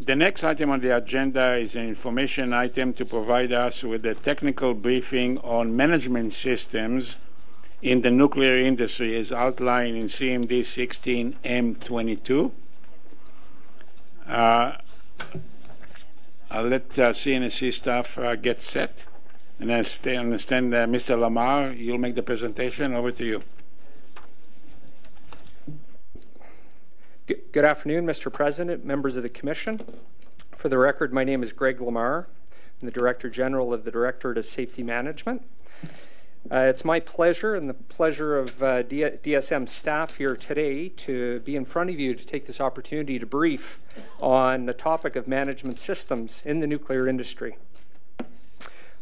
The next item on the agenda is an information item to provide us with a technical briefing on management systems in the nuclear industry as outlined in CMD 16M22. Uh, I'll let uh, CNSC staff uh, get set. And I understand, uh, Mr. Lamarre, you'll make the presentation. Over to you. Good afternoon, Mr. President, members of the Commission. For the record, my name is Greg Lamarre. I'm the Director General of the Directorate of Safety Management. Uh, it's my pleasure and the pleasure of uh, DSM staff here today to be in front of you to take this opportunity to brief on the topic of management systems in the nuclear industry.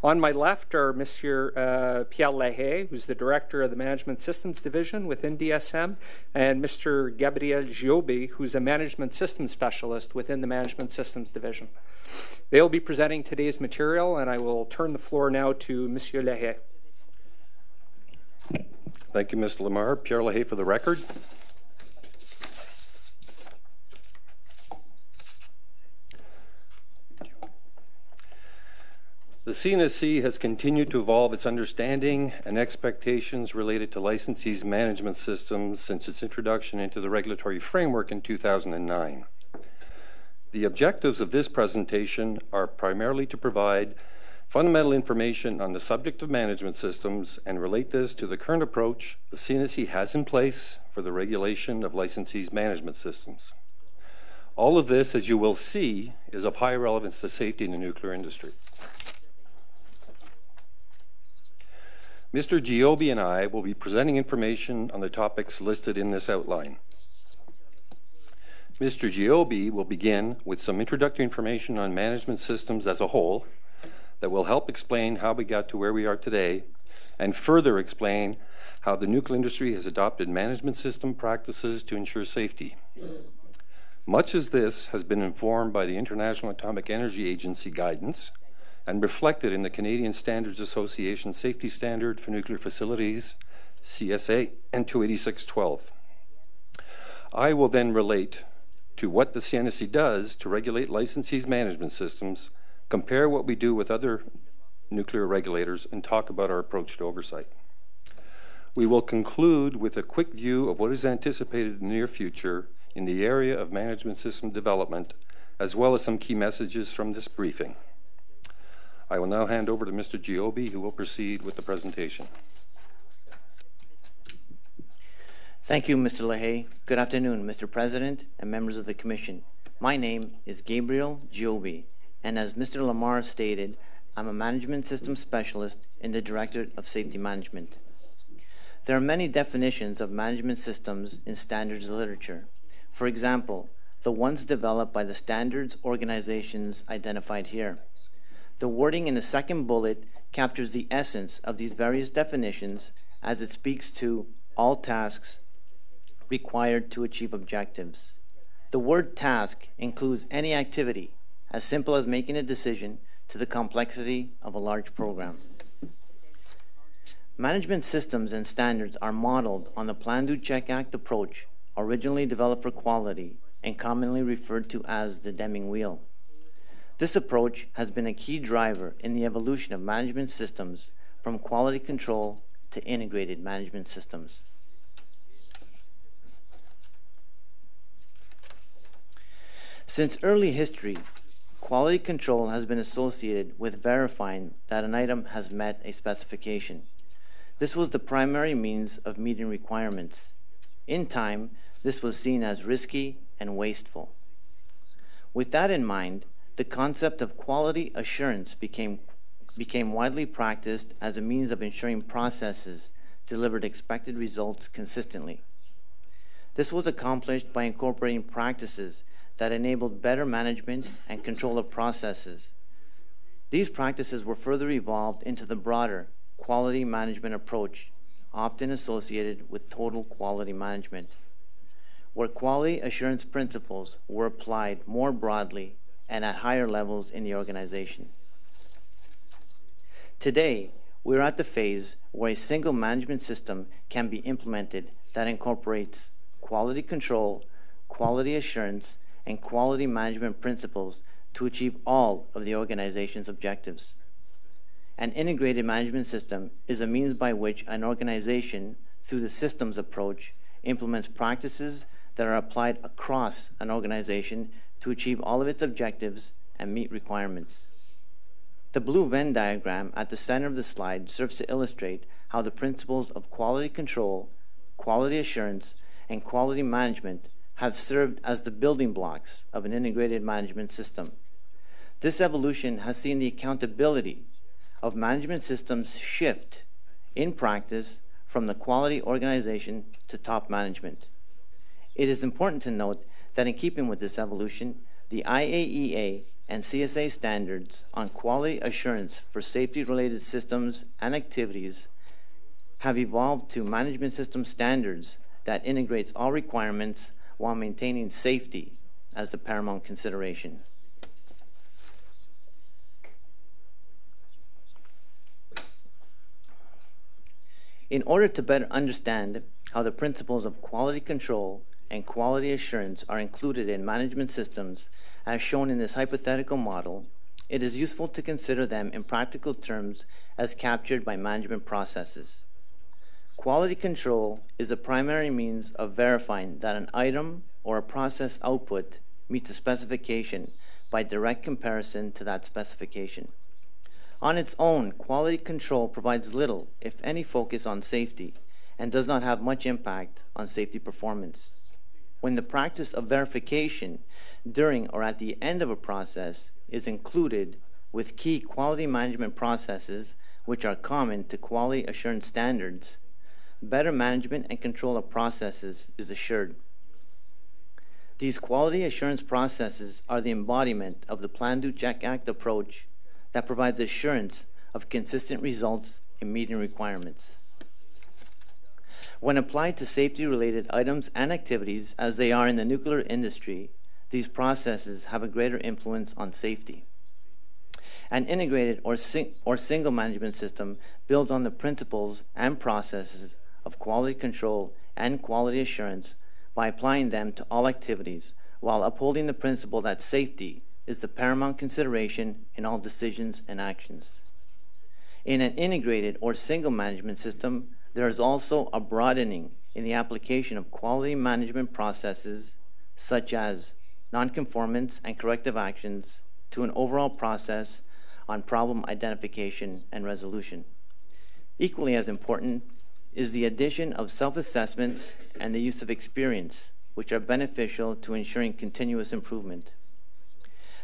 On my left are Monsieur uh, Pierre Lahaye, who's the director of the Management Systems Division within DSM, and Mr. Gabriel Giobi, who's a Management Systems Specialist within the Management Systems Division. They'll be presenting today's material, and I will turn the floor now to Monsieur Lahaye. Thank you, Mr. Lamarre. Pierre Lahaye for the record. The CNSC has continued to evolve its understanding and expectations related to licensees' management systems since its introduction into the regulatory framework in 2009. The objectives of this presentation are primarily to provide fundamental information on the subject of management systems and relate this to the current approach the CNSC has in place for the regulation of licensees' management systems. All of this, as you will see, is of high relevance to safety in the nuclear industry. Mr. Giobi and I will be presenting information on the topics listed in this outline. Mr. Giobi will begin with some introductory information on management systems as a whole that will help explain how we got to where we are today and further explain how the nuclear industry has adopted management system practices to ensure safety. Much as this has been informed by the International Atomic Energy Agency guidance and reflected in the Canadian Standards Association Safety Standard for Nuclear Facilities, CSA, N286-12. I will then relate to what the CNSC does to regulate licensees' management systems, compare what we do with other nuclear regulators, and talk about our approach to oversight. We will conclude with a quick view of what is anticipated in the near future in the area of management system development, as well as some key messages from this briefing. I will now hand over to Mr. Giobi, who will proceed with the presentation. Thank you, Mr. Lahaye. Good afternoon, Mr. President and members of the Commission. My name is Gabriel Giobi, and as Mr. Lamarre stated, I'm a Management Systems Specialist in the Directorate of Safety Management. There are many definitions of management systems in standards literature. For example, the ones developed by the standards organizations identified here. The wording in the second bullet captures the essence of these various definitions as it speaks to all tasks required to achieve objectives. The word task includes any activity, as simple as making a decision, to the complexity of a large program. Management systems and standards are modeled on the Plan Do Check Act approach, originally developed for quality and commonly referred to as the Deming Wheel. This approach has been a key driver in the evolution of management systems from quality control to integrated management systems. Since early history, quality control has been associated with verifying that an item has met a specification. This was the primary means of meeting requirements. In time, this was seen as risky and wasteful. With that in mind, the concept of quality assurance became, became widely practiced as a means of ensuring processes delivered expected results consistently. This was accomplished by incorporating practices that enabled better management and control of processes. These practices were further evolved into the broader quality management approach, often associated with total quality management, where quality assurance principles were applied more broadly and at higher levels in the organization. Today, we're at the phase where a single management system can be implemented that incorporates quality control, quality assurance, and quality management principles to achieve all of the organization's objectives. An integrated management system is a means by which an organization, through the systems approach, implements practices that are applied across an organization to achieve all of its objectives and meet requirements. The blue Venn diagram at the center of the slide serves to illustrate how the principles of quality control, quality assurance, and quality management have served as the building blocks of an integrated management system. This evolution has seen the accountability of management systems shift in practice from the quality organization to top management. It is important to note that in keeping with this evolution, the IAEA and CSA standards on quality assurance for safety related systems and activities have evolved to management system standards that integrates all requirements while maintaining safety as the paramount consideration. In order to better understand how the principles of quality control and quality assurance are included in management systems, as shown in this hypothetical model, it is useful to consider them in practical terms as captured by management processes. Quality control is the primary means of verifying that an item or a process output meets a specification by direct comparison to that specification. On its own, quality control provides little, if any, focus on safety and does not have much impact on safety performance. When the practice of verification during or at the end of a process is included with key quality management processes which are common to quality assurance standards, better management and control of processes is assured. These quality assurance processes are the embodiment of the Plan Do Check Act approach that provides assurance of consistent results in meeting requirements. When applied to safety related items and activities, as they are in the nuclear industry, these processes have a greater influence on safety. An integrated or, sing- or single management system builds on the principles and processes of quality control and quality assurance by applying them to all activities while upholding the principle that safety is the paramount consideration in all decisions and actions. In an integrated or single management system, there is also a broadening in the application of quality management processes such as nonconformance and corrective actions to an overall process on problem identification and resolution. Equally as important is the addition of self assessments and the use of experience, which are beneficial to ensuring continuous improvement.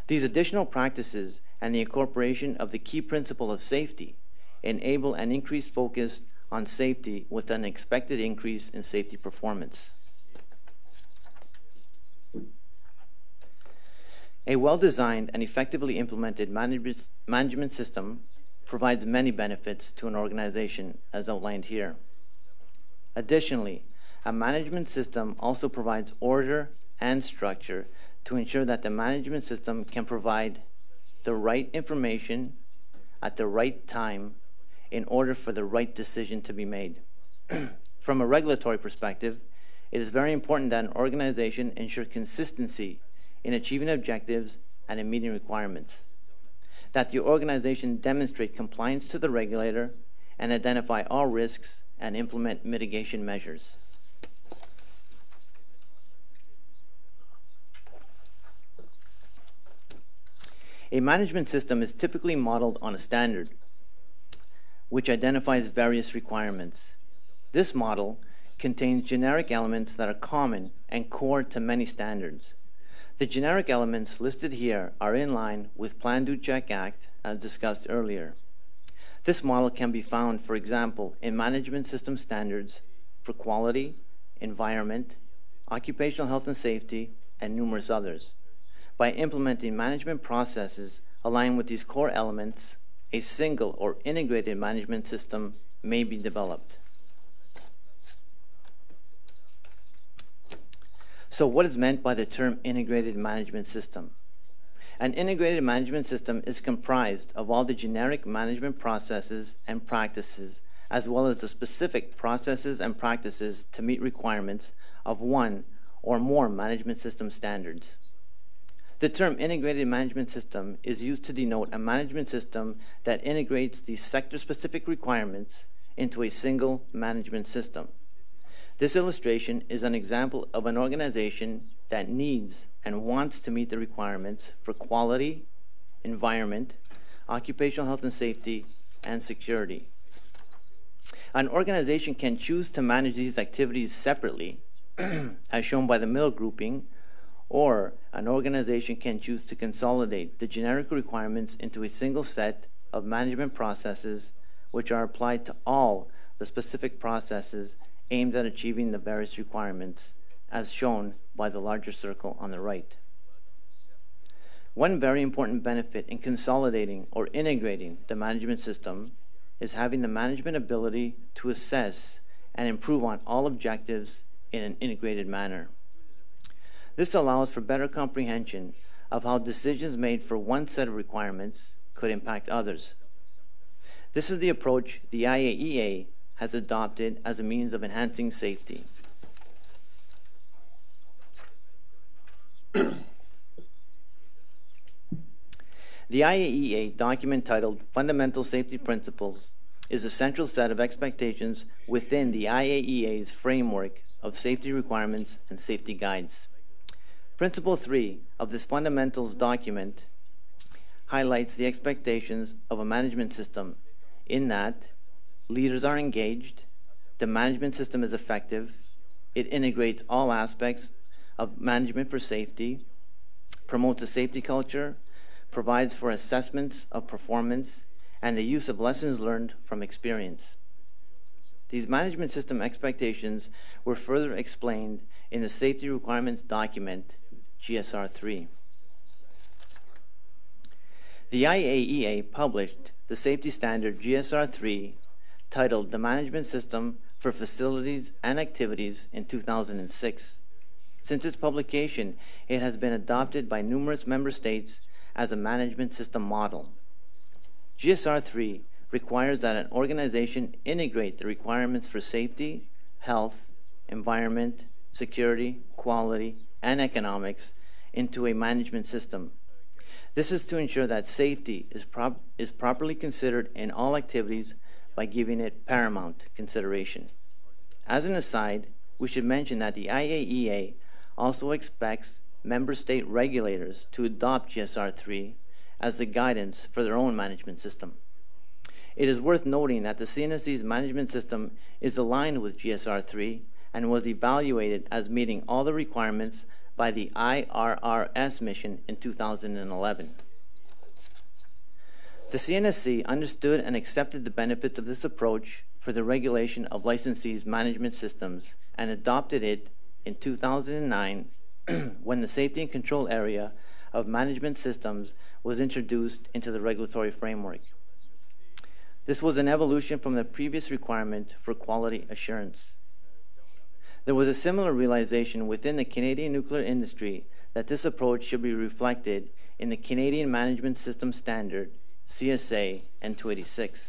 These additional practices and the incorporation of the key principle of safety enable an increased focus on safety with an expected increase in safety performance. A well designed and effectively implemented management system provides many benefits to an organization, as outlined here. Additionally, a management system also provides order and structure to ensure that the management system can provide the right information at the right time in order for the right decision to be made. From a regulatory perspective, it is very important that an organization ensure consistency in achieving objectives and in meeting requirements. That the organization demonstrate compliance to the regulator and identify all risks and implement mitigation measures. A management system is typically modeled on a standard which identifies various requirements. This model contains generic elements that are common and core to many standards. The generic elements listed here are in line with Plan Do Check Act as discussed earlier. This model can be found, for example, in management system standards for quality, environment, occupational health and safety, and numerous others. By implementing management processes aligned with these core elements, a single or integrated management system may be developed. So, what is meant by the term integrated management system? An integrated management system is comprised of all the generic management processes and practices, as well as the specific processes and practices to meet requirements of one or more management system standards. The term integrated management system is used to denote a management system that integrates the sector specific requirements into a single management system. This illustration is an example of an organization that needs and wants to meet the requirements for quality, environment, occupational health and safety, and security. An organization can choose to manage these activities separately, as shown by the middle grouping, or an organization can choose to consolidate the generic requirements into a single set of management processes which are applied to all the specific processes aimed at achieving the various requirements, as shown by the larger circle on the right. One very important benefit in consolidating or integrating the management system is having the management ability to assess and improve on all objectives in an integrated manner. This allows for better comprehension of how decisions made for one set of requirements could impact others. This is the approach the IAEA has adopted as a means of enhancing safety. The IAEA document titled Fundamental Safety Principles is a central set of expectations within the IAEA's framework of safety requirements and safety guides. Principle 3 of this fundamentals document highlights the expectations of a management system in that leaders are engaged, the management system is effective, it integrates all aspects of management for safety, promotes a safety culture, provides for assessments of performance and the use of lessons learned from experience. These management system expectations were further explained in the Safety Requirements Document, GSR 3. The IAEA published the safety standard GSR 3 titled The Management System for Facilities and Activities in 2006. Since its publication, it has been adopted by numerous member states as a management system model. GSR 3 requires that an organization integrate the requirements for safety, health, environment, security, quality, and economics into a management system. This is to ensure that safety is, prop- is properly considered in all activities by giving it paramount consideration. As an aside, we should mention that the IAEA also expects member state regulators to adopt GSR 3 as the guidance for their own management system. It is worth noting that the CNSC's management system is aligned with GSR 3 and was evaluated as meeting all the requirements by the IRRS mission in 2011. The CNSC understood and accepted the benefits of this approach for the regulation of licensees' management systems and adopted it in 2009 when the safety and control area of management systems was introduced into the regulatory framework. This was an evolution from the previous requirement for quality assurance. There was a similar realization within the Canadian nuclear industry that this approach should be reflected in the Canadian Management System Standard, CSA N286.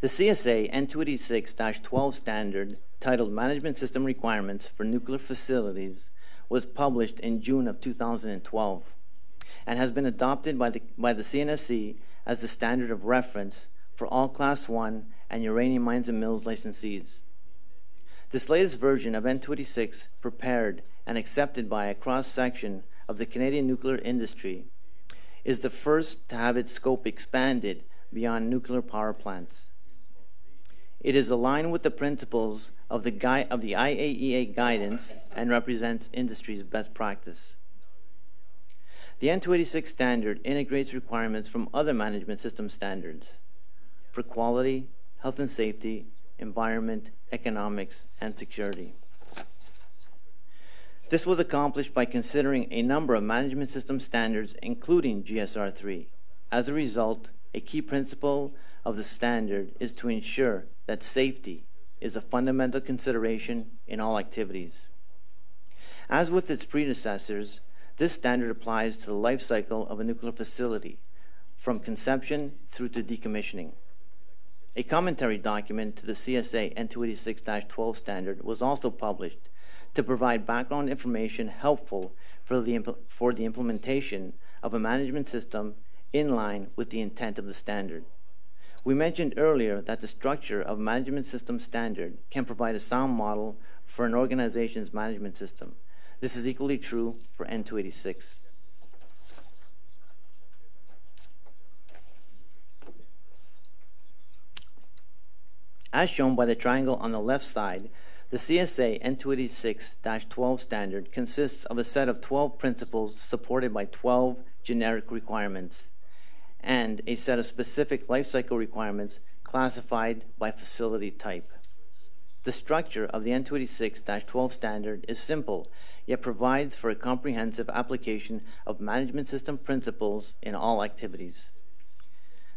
The CSA N286 12 standard, titled Management System Requirements for Nuclear Facilities, was published in June of 2012 and has been adopted by the, by the CNSC as the standard of reference for all Class 1 and uranium mines and mills licensees. This latest version of N286, prepared and accepted by a cross section of the Canadian nuclear industry, is the first to have its scope expanded beyond nuclear power plants. It is aligned with the principles of the, of the IAEA guidance and represents industry's best practice. The N286 standard integrates requirements from other management system standards for quality, health and safety, environment, economics, and security. This was accomplished by considering a number of management system standards, including GSR 3. As a result, a key principle of the standard is to ensure that safety is a fundamental consideration in all activities. As with its predecessors, this standard applies to the life cycle of a nuclear facility, from conception through to decommissioning. A commentary document to the CSA N286-12 standard was also published to provide background information helpful for the, for the implementation of a management system in line with the intent of the standard. We mentioned earlier that the structure of management system standard can provide a sound model for an organization's management system. This is equally true for N286. As shown by the triangle on the left side, the CSA N286-12 standard consists of a set of 12 principles supported by 12 generic requirements and a set of specific life cycle requirements classified by facility type. The structure of the N286-12 standard is simple, yet provides for a comprehensive application of management system principles in all activities.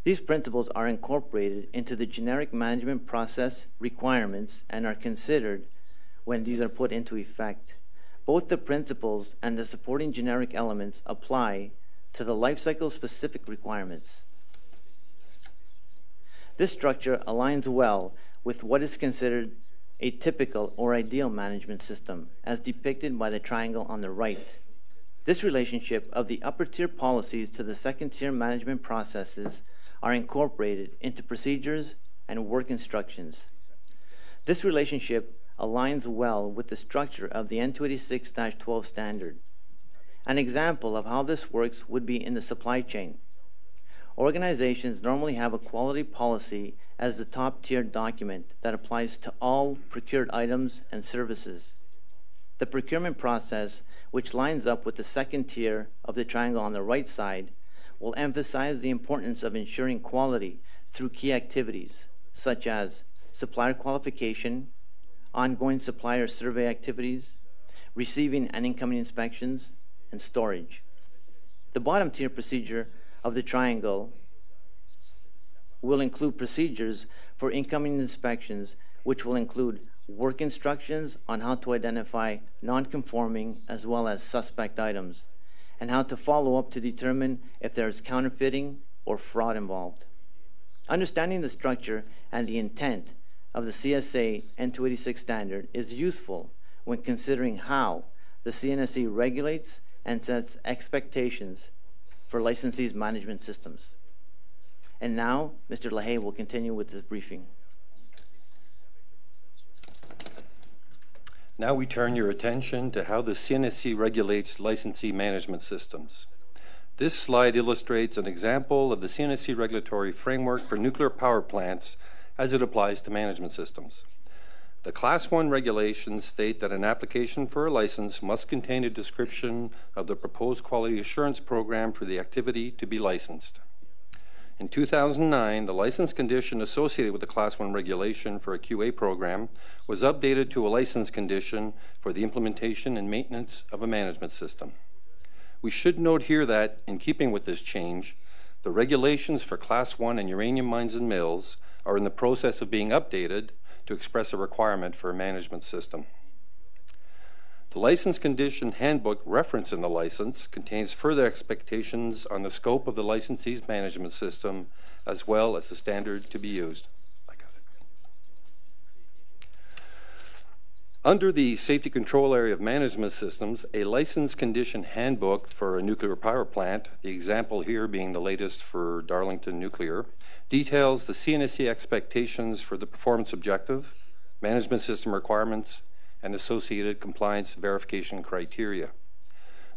These principles are incorporated into the generic management process requirements and are considered when these are put into effect. Both the principles and the supporting generic elements apply to the lifecycle specific requirements. This structure aligns well with what is considered a typical or ideal management system, as depicted by the triangle on the right. This relationship of the upper tier policies to the second tier management processes are incorporated into procedures and work instructions. This relationship aligns well with the structure of the N286 12 standard. An example of how this works would be in the supply chain. Organizations normally have a quality policy as the top tier document that applies to all procured items and services. The procurement process, which lines up with the second tier of the triangle on the right side, will emphasize the importance of ensuring quality through key activities such as supplier qualification, ongoing supplier survey activities, receiving and incoming inspections, and storage. The bottom tier procedure of the triangle will include procedures for incoming inspections, which will include work instructions on how to identify non-conforming as well as suspect items and how to follow up to determine if there is counterfeiting or fraud involved. Understanding the structure and the intent of the CSA N286 standard is useful when considering how the CNSC regulates and sets expectations for licensees' management systems. And now, Mr. LaHaye will continue with this briefing. Now we turn your attention to how the CNSC regulates licensee management systems. This slide illustrates an example of the CNSC regulatory framework for nuclear power plants as it applies to management systems. The Class 1 regulations state that an application for a license must contain a description of the proposed quality assurance program for the activity to be licensed. In 2009, the license condition associated with the Class 1 regulation for a QA program was updated to a license condition for the implementation and maintenance of a management system. We should note here that, in keeping with this change, the regulations for Class 1 and uranium mines and mills are in the process of being updated to express a requirement for a management system. The license condition handbook reference in the license contains further expectations on the scope of the licensee's management system as well as the standard to be used. Under the Safety Control Area of Management Systems, a license condition handbook for a nuclear power plant, the example here being the latest for Darlington Nuclear, details the CNSC expectations for the performance objective, management system requirements, and associated compliance verification criteria.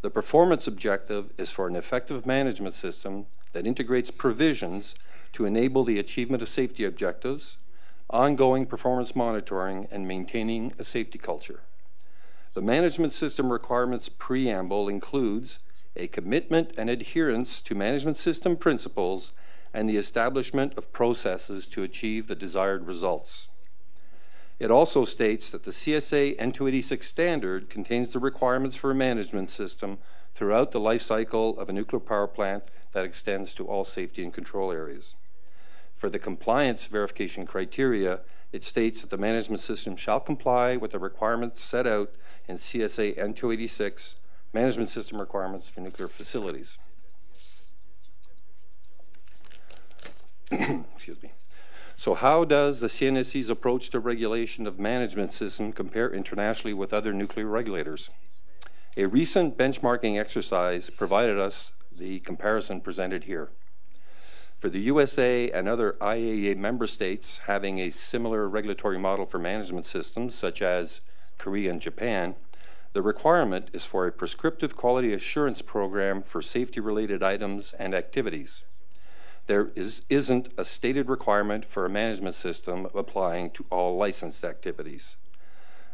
The performance objective is for an effective management system that integrates provisions to enable the achievement of safety objectives, ongoing performance monitoring, and maintaining a safety culture. The management system requirements preamble includes a commitment and adherence to management system principles and the establishment of processes to achieve the desired results. It also states that the CSA N286 standard contains the requirements for a management system throughout the life cycle of a nuclear power plant that extends to all safety and control areas. For the compliance verification criteria, it states that the management system shall comply with the requirements set out in CSA N286 management system requirements for nuclear facilities. Excuse me. So how does the CNSC's approach to regulation of management system compare internationally with other nuclear regulators? A recent benchmarking exercise provided us the comparison presented here. For the USA and other IAEA member states having a similar regulatory model for management systems, such as Korea and Japan, the requirement is for a prescriptive quality assurance program for safety related items and activities. There is, isn't a stated requirement for a management system applying to all licensed activities.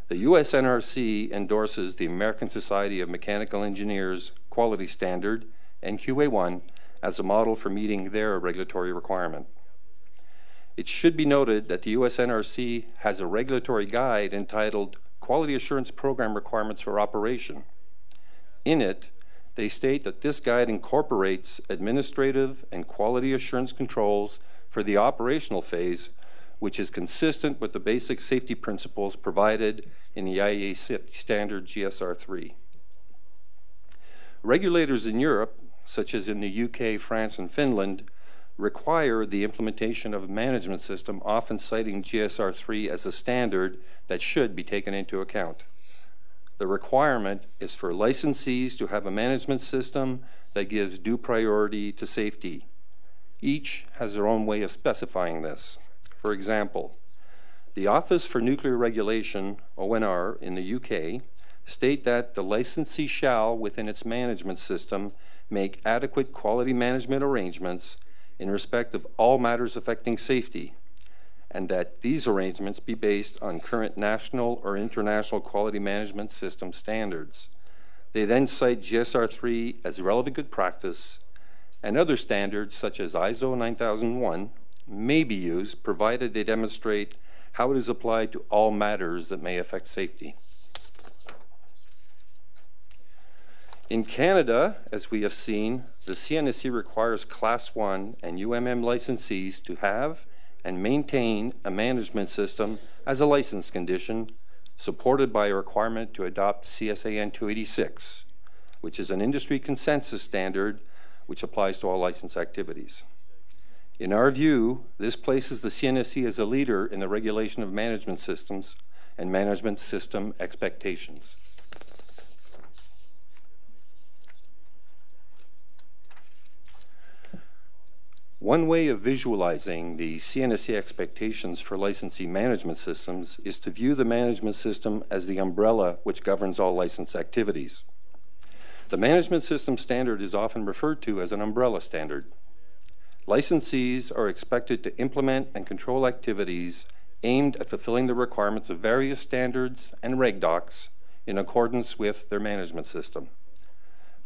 The US NRC endorses the American Society of Mechanical Engineers Quality Standard, NQA1, as a model for meeting their regulatory requirement. It should be noted that the US NRC has a regulatory guide entitled Quality Assurance Program Requirements for Operation. In it, they state that this guide incorporates administrative and quality assurance controls for the operational phase, which is consistent with the basic safety principles provided in the safety standard GSR 3. Regulators in Europe, such as in the UK, France, and Finland, require the implementation of a management system, often citing GSR 3 as a standard that should be taken into account. The requirement is for licensees to have a management system that gives due priority to safety. Each has their own way of specifying this. For example, the Office for Nuclear Regulation, ONR, in the UK, state that the licensee shall, within its management system, make adequate quality management arrangements in respect of all matters affecting safety, and that these arrangements be based on current national or international quality management system standards. They then cite GSR 3 as relevant good practice, and other standards such as ISO 9001 may be used provided they demonstrate how it is applied to all matters that may affect safety. In Canada, as we have seen, the CNSC requires Class 1 and UMM licensees to have and maintain a management system as a license condition, supported by a requirement to adopt CSA N286, which is an industry consensus standard which applies to all license activities. In our view, this places the CNSC as a leader in the regulation of management systems and management system expectations. One way of visualizing the CNSC expectations for licensee management systems is to view the management system as the umbrella which governs all license activities. The management system standard is often referred to as an umbrella standard. Licensees are expected to implement and control activities aimed at fulfilling the requirements of various standards and reg docs in accordance with their management system.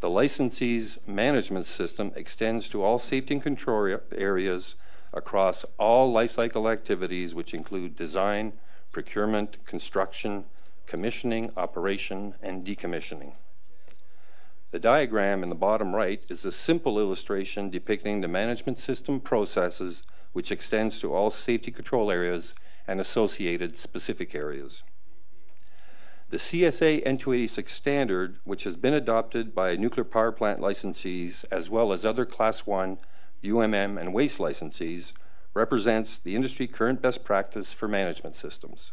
The licensee's management system extends to all safety and control areas across all lifecycle activities, which include design, procurement, construction, commissioning, operation, and decommissioning. The diagram in the bottom right is a simple illustration depicting the management system processes which extends to all safety control areas and associated specific areas. The CSA N286 standard, which has been adopted by nuclear power plant licensees as well as other Class 1, UMM, and waste licensees, represents the industry current best practice for management systems.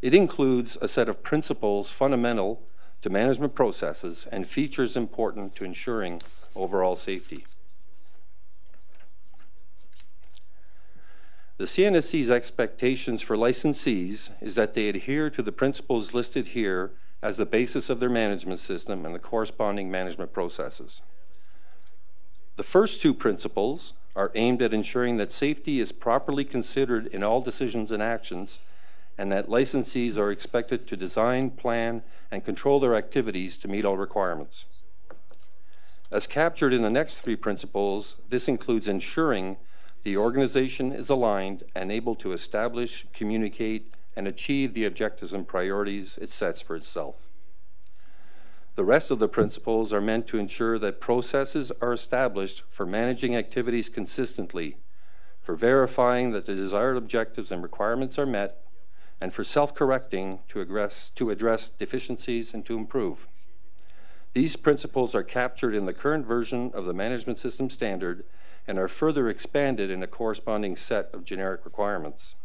It includes a set of principles fundamental to management processes and features important to ensuring overall safety. The CNSC's expectations for licensees is that they adhere to the principles listed here as the basis of their management system and the corresponding management processes. The first two principles are aimed at ensuring that safety is properly considered in all decisions and actions, and that licensees are expected to design, plan, and control their activities to meet all requirements. As captured in the next three principles, this includes ensuring the organization is aligned and able to establish, communicate, and achieve the objectives and priorities it sets for itself. The rest of the principles are meant to ensure that processes are established for managing activities consistently, for verifying that the desired objectives and requirements are met, and for self-correcting to address, to address deficiencies and to improve. These principles are captured in the current version of the Management System Standard and are further expanded in a corresponding set of generic requirements.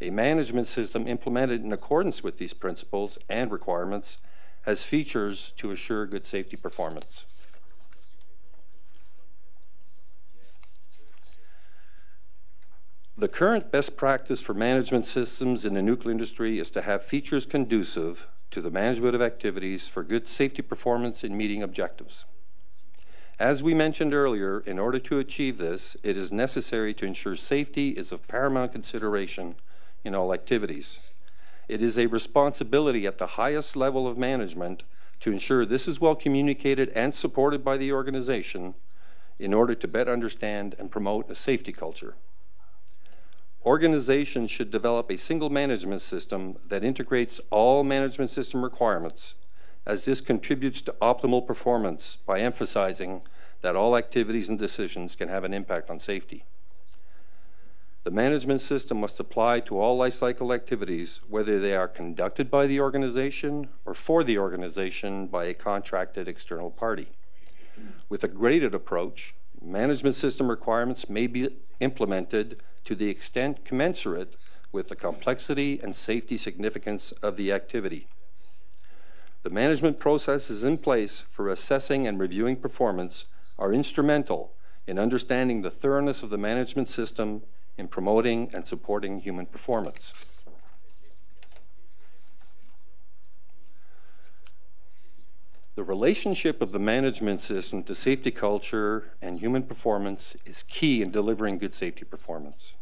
A management system implemented in accordance with these principles and requirements has features to assure good safety performance. The current best practice for management systems in the nuclear industry is to have features conducive to the management of activities for good safety performance in meeting objectives. As we mentioned earlier, in order to achieve this, it is necessary to ensure safety is of paramount consideration in all activities. It is a responsibility at the highest level of management to ensure this is well communicated and supported by the organization in order to better understand and promote a safety culture. Organizations should develop a single management system that integrates all management system requirements, as this contributes to optimal performance by emphasizing that all activities and decisions can have an impact on safety. The management system must apply to all life cycle activities, whether they are conducted by the organization or for the organization by a contracted external party. With a graded approach, management system requirements may be implemented to the extent commensurate with the complexity and safety significance of the activity. The management processes in place for assessing and reviewing performance are instrumental in understanding the thoroughness of the management system in promoting and supporting human performance. The relationship of the management system to safety culture and human performance is key in delivering good safety performance.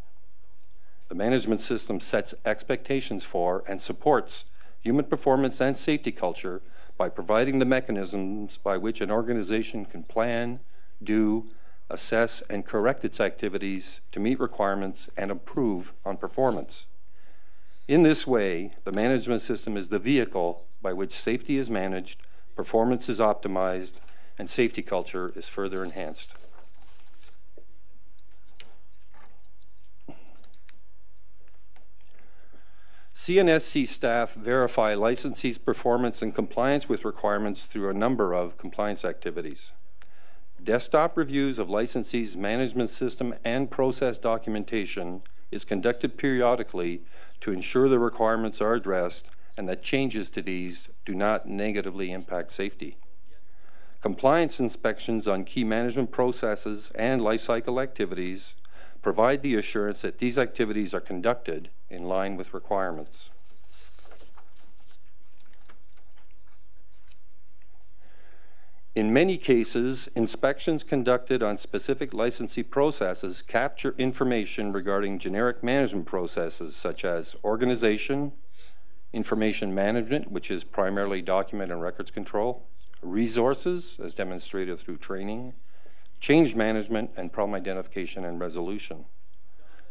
The management system sets expectations for and supports human performance and safety culture by providing the mechanisms by which an organization can plan, do, assess, and correct its activities to meet requirements and improve on performance. In this way, the management system is the vehicle by which safety is managed performance is optimized, and safety culture is further enhanced. CNSC staff verify licensees' performance and compliance with requirements through a number of compliance activities. Desktop reviews of licensees' management system and process documentation is conducted periodically to ensure the requirements are addressed and that changes to these do not negatively impact safety. Compliance inspections on key management processes and lifecycle activities provide the assurance that these activities are conducted in line with requirements. In many cases, inspections conducted on specific licensee processes capture information regarding generic management processes such as organization, information management, which is primarily document and records control, resources, as demonstrated through training, change management, and problem identification and resolution.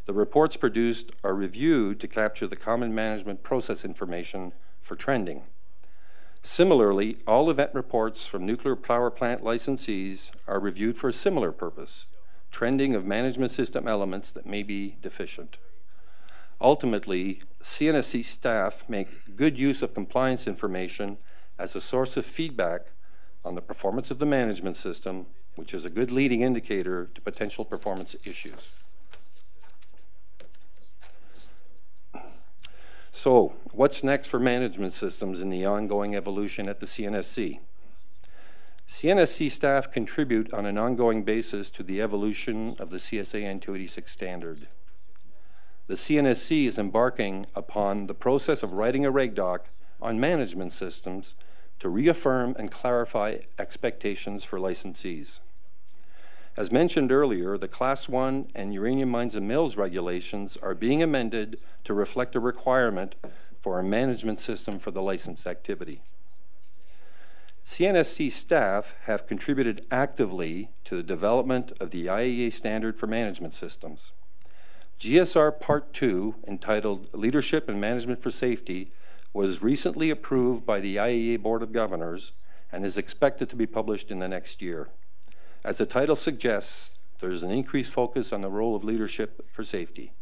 The reports produced are reviewed to capture the common management process information for trending. Similarly, all event reports from nuclear power plant licensees are reviewed for a similar purpose, trending of management system elements that may be deficient. Ultimately, CNSC staff make good use of compliance information as a source of feedback on the performance of the management system, which is a good leading indicator to potential performance issues. So, what's next for management systems in the ongoing evolution at the CNSC? CNSC staff contribute on an ongoing basis to the evolution of the CSA N286 standard the CNSC is embarking upon the process of writing a reg doc on management systems to reaffirm and clarify expectations for licensees. As mentioned earlier, the Class 1 and uranium mines and mills regulations are being amended to reflect a requirement for a management system for the licensed activity. CNSC staff have contributed actively to the development of the IAEA standard for management systems. GSR Part 2, entitled Leadership and Management for Safety, was recently approved by the IAEA Board of Governors and is expected to be published in the next year. As the title suggests, there's an increased focus on the role of leadership for safety.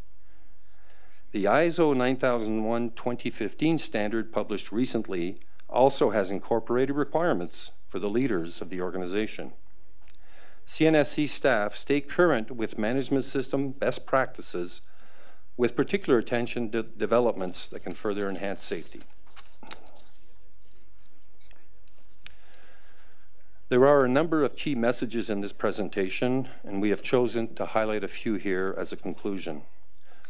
The ISO 9001-2015 standard published recently also has incorporated requirements for the leaders of the organization. CNSC staff stay current with management system best practices with particular attention to developments that can further enhance safety. There are a number of key messages in this presentation, and we have chosen to highlight a few here as a conclusion.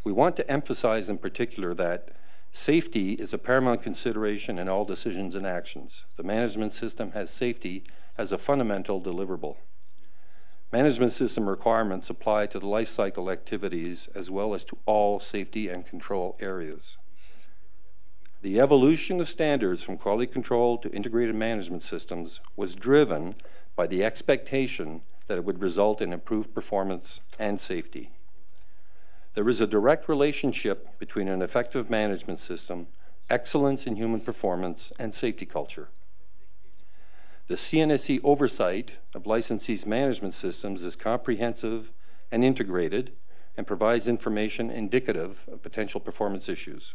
We want to emphasize in particular that safety is a paramount consideration in all decisions and actions. The management system has safety as a fundamental deliverable. Management system requirements apply to the life cycle activities as well as to all safety and control areas. The evolution of standards from quality control to integrated management systems was driven by the expectation that it would result in improved performance and safety. There is a direct relationship between an effective management system, excellence in human performance, and safety culture. The CNSC oversight of licensees' management systems is comprehensive and integrated and provides information indicative of potential performance issues.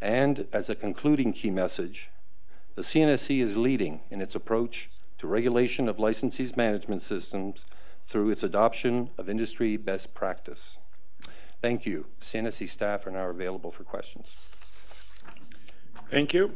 And as a concluding key message, the CNSC is leading in its approach to regulation of licensees' management systems through its adoption of industry best practice. Thank you. CNSC staff are now available for questions. Thank you.